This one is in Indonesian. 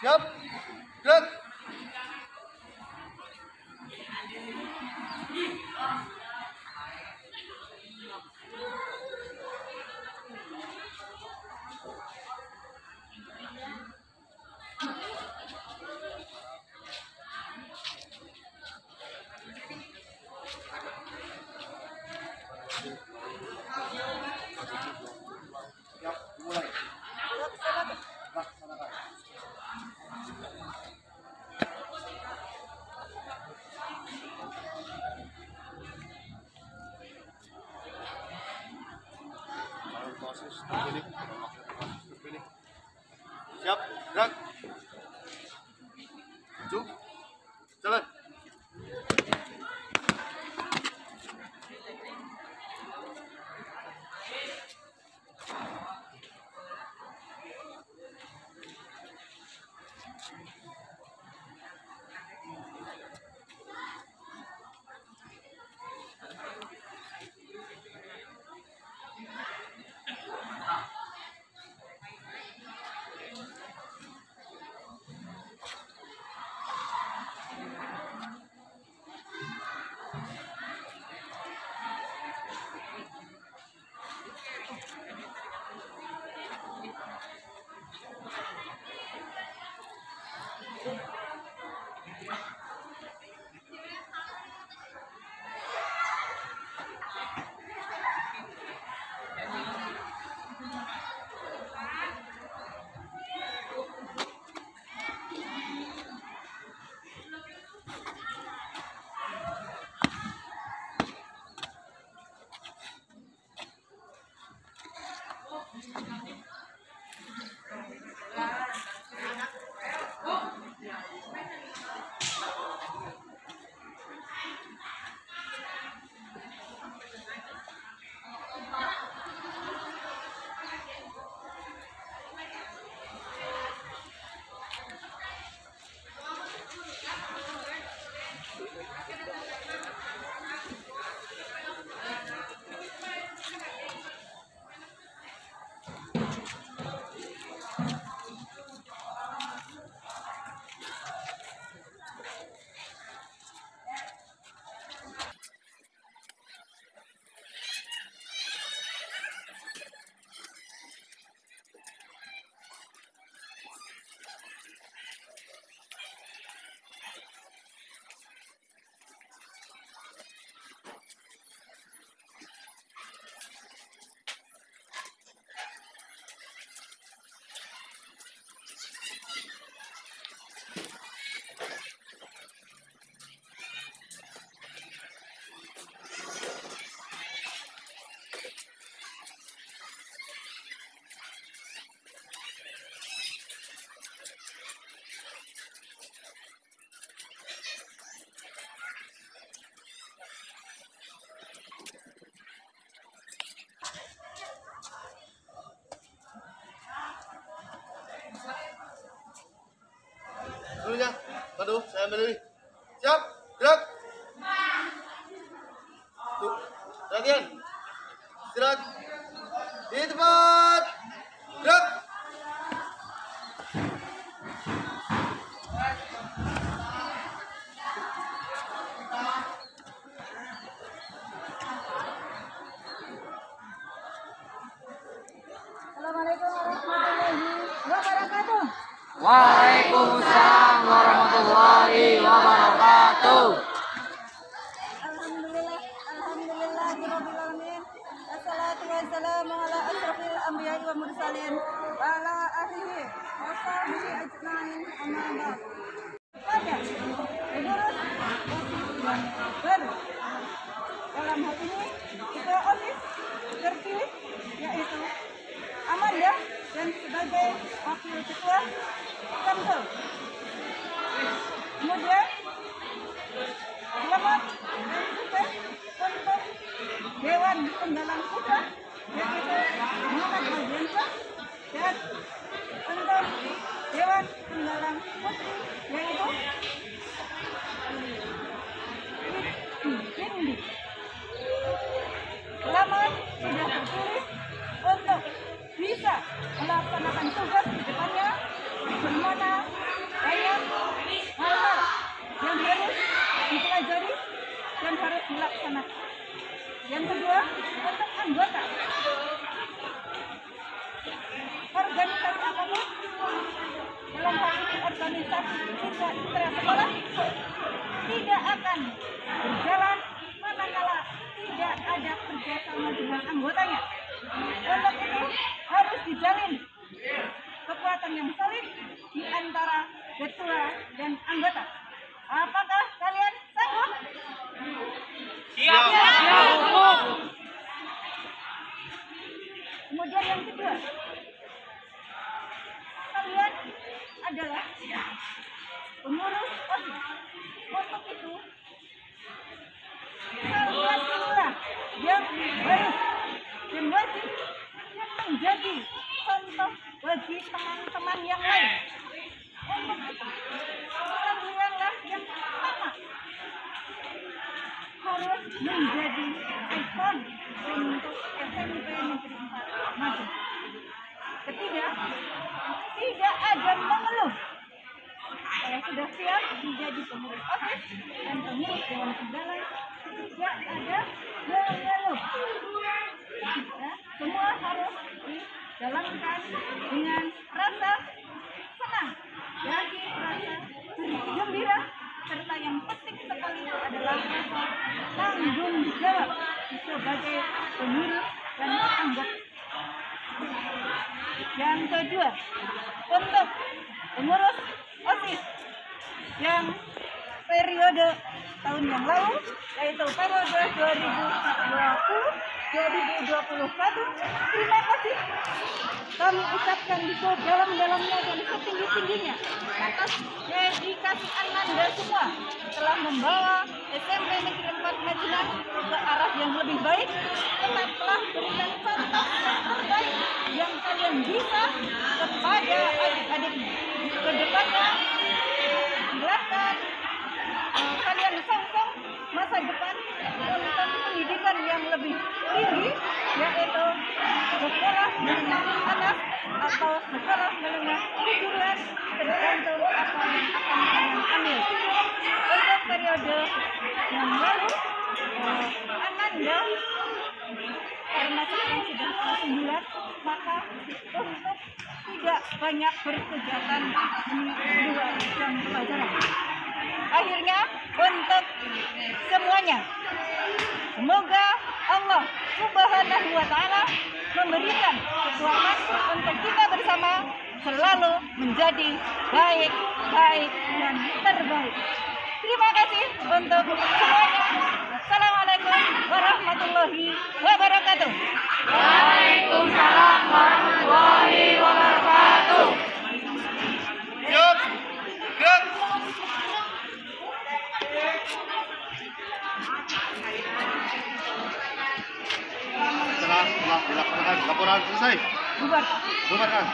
Siap. Gerak. Proses terpilih, Dulunya. Aduh, saya ambil ini. Siap. Gerak. Tuh. Latihan. Istirahat. Di tempat. Gerak. Assalamualaikum warahmatullahi wabarakatuh. Waalaikumsalam warahmatullahi wabarakatuh. Alhamdulillah, alhamdulillah alamin. Assalatu wassalamu ala asrofil anbiya wa mursalin wa ala alihi wa ajmain amma ba'd. Ber dalam hal ini ketua OSIS terpilih yaitu Amanda dan sebagai wakil ketua Dewan Penggalang Putra yaitu Muhammad Aldiansyah dan untuk Dewan Penggalang Putri yaitu Windy. Organisasi apa pun, dalam hal ini organisasi siswa intra sekolah, tidak akan berjalan manakala tidak ada kerjasama dengan anggotanya. Untuk itu harus dijalin kekuatan yang solid di antara ketua dan anggota. Apakah menjadi contoh bagi teman-teman yang lain. Untuk kalianlah yang pertama harus menjadi ikon untuk SMP Negeri 4 maju. Ketiga, tidak ada mengeluh. Saya sudah siap menjadi pengurus OSIS dan pengurus Dewan Penggalan. Tidak ada mengeluh. Ya, semua harus dijalankan dengan rasa senang, jadi rasa gembira, serta yang penting sekali adalah tanggung jawab sebagai pengurus dan anggota. Yang kedua, untuk pengurus OSIS yang periode tahun yang lalu, yaitu periode 2020-2021, terima kasih. Kami ucapkan di dalam-dalamnya dan setinggi-tingginya. Atas dedikasi Ananda semua telah membawa SMP Negeri 4 Majinan ke arah yang lebih baik tetaplah berikan contoh terbaik yang kalian bisa kepada adik-adiknya. Ke depannya silakan eh, kalian song-song masa depan untuk pendidikan yang lebih tinggi yaitu sekolah menengah atas atau sekolah menengah kejuruan tergantung apa yang akan kalian ambil. Untuk periode yang lalu eh, Ananda karena sekarang sudah kelas 9 maka untuk tidak banyak berkegiatan di luar jam pelajaran akhirnya untuk semuanya semoga Allah subhanahu wa ta'ala memberikan kekuatan untuk kita bersama selalu menjadi baik, baik, dan terbaik. Terima kasih untuk semuanya. Assalamualaikum warahmatullahi wabarakatuh. Waalaikumsalam warahmatullahi wabarakatuh. Laporan selesai, Bubar. bubarkan.